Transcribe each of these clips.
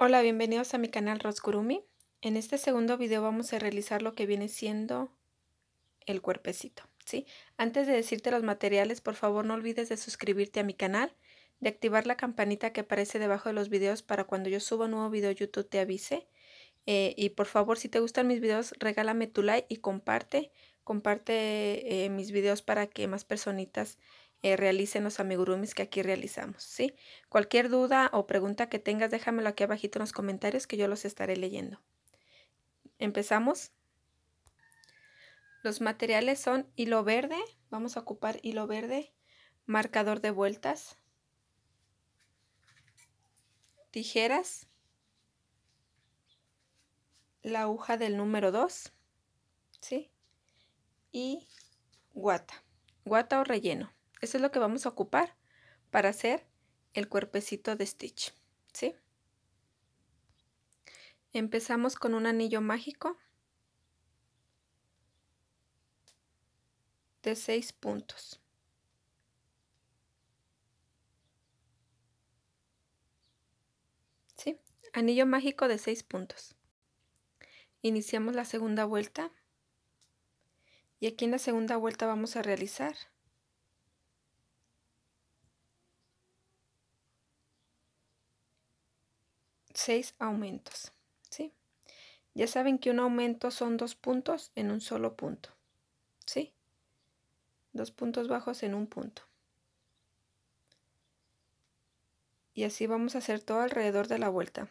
Hola, bienvenidos a mi canal Roskurumi. En este segundo video vamos a realizar lo que viene siendo el cuerpecito, ¿sí? Antes de decirte los materiales, por favor no olvides de suscribirte a mi canal, de activar la campanita que aparece debajo de los videos para cuando yo suba un nuevo video YouTube te avise. Eh, y por favor, si te gustan mis videos, regálame tu like y comparte, comparte eh, mis videos para que más personitas eh, realicen los amigurumis que aquí realizamos, ¿sí? Cualquier duda o pregunta que tengas, déjamelo aquí abajito en los comentarios que yo los estaré leyendo. Empezamos. Los materiales son hilo verde, vamos a ocupar hilo verde, marcador de vueltas, tijeras, la aguja del número 2, ¿sí? Y guata, guata o relleno. Eso es lo que vamos a ocupar para hacer el cuerpecito de Stitch. ¿sí? Empezamos con un anillo mágico de 6 puntos. ¿Sí? Anillo mágico de 6 puntos. Iniciamos la segunda vuelta. Y aquí en la segunda vuelta vamos a realizar 6 aumentos. ¿sí? Ya saben que un aumento son dos puntos en un solo punto. ¿sí? Dos puntos bajos en un punto. Y así vamos a hacer todo alrededor de la vuelta.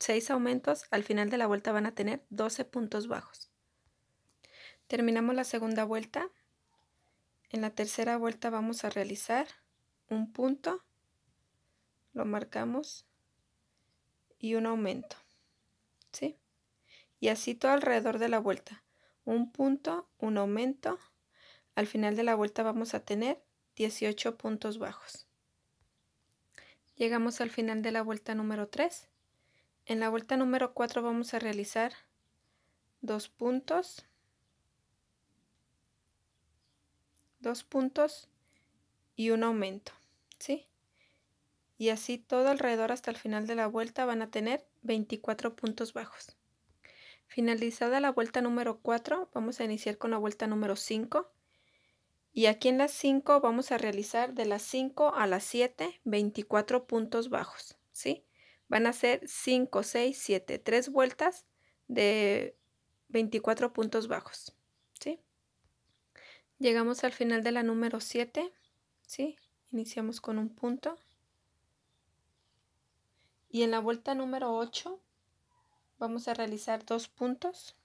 6 aumentos, al final de la vuelta van a tener 12 puntos bajos. Terminamos la segunda vuelta. En la tercera vuelta vamos a realizar un punto. Lo marcamos y un aumento. ¿Sí? Y así todo alrededor de la vuelta. Un punto, un aumento. Al final de la vuelta vamos a tener 18 puntos bajos. Llegamos al final de la vuelta número 3. En la vuelta número 4 vamos a realizar dos puntos, dos puntos y un aumento, ¿sí? Y así todo alrededor hasta el final de la vuelta van a tener 24 puntos bajos. Finalizada la vuelta número 4, vamos a iniciar con la vuelta número 5. Y aquí en las 5 vamos a realizar de las 5 a las 7 24 puntos bajos. ¿sí? Van a ser 5, 6, 7, 3 vueltas de 24 puntos bajos. ¿sí? Llegamos al final de la número 7. ¿sí? Iniciamos con un punto. Y en la vuelta número 8 vamos a realizar dos puntos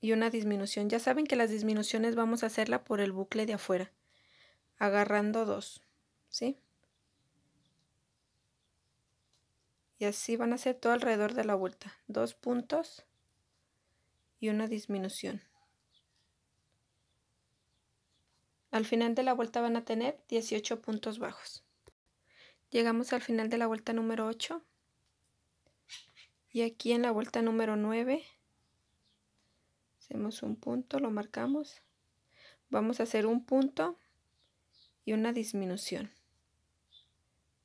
y una disminución. Ya saben que las disminuciones vamos a hacerla por el bucle de afuera, agarrando dos, ¿sí? Y así van a hacer todo alrededor de la vuelta. Dos puntos y una disminución. Al final de la vuelta van a tener 18 puntos bajos. Llegamos al final de la vuelta número 8. Y aquí en la vuelta número 9 hacemos un punto, lo marcamos. Vamos a hacer un punto y una disminución.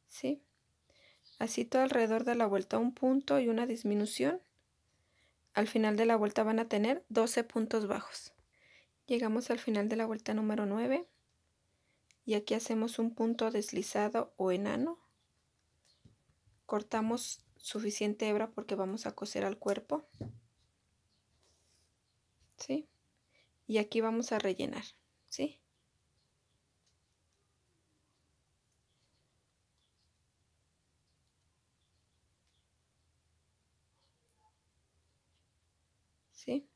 ¿Sí? Así todo alrededor de la vuelta un punto y una disminución. Al final de la vuelta van a tener 12 puntos bajos. Llegamos al final de la vuelta número 9 y aquí hacemos un punto deslizado o enano cortamos suficiente hebra porque vamos a coser al cuerpo ¿sí? y aquí vamos a rellenar ¿sí? ¿sí?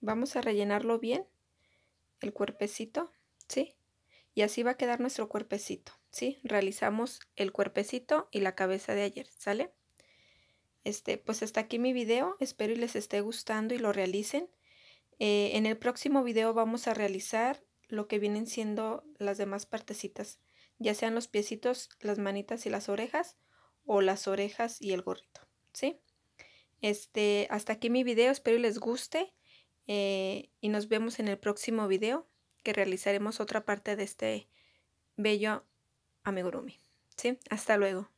vamos a rellenarlo bien el cuerpecito ¿sí? Y así va a quedar nuestro cuerpecito, ¿sí? Realizamos el cuerpecito y la cabeza de ayer, ¿sale? Este, pues hasta aquí mi video, espero y les esté gustando y lo realicen. Eh, en el próximo video vamos a realizar lo que vienen siendo las demás partecitas, ya sean los piecitos, las manitas y las orejas, o las orejas y el gorrito, ¿sí? Este, hasta aquí mi video, espero y les guste, eh, y nos vemos en el próximo video que realizaremos otra parte de este bello amigurumi. ¿Sí? Hasta luego.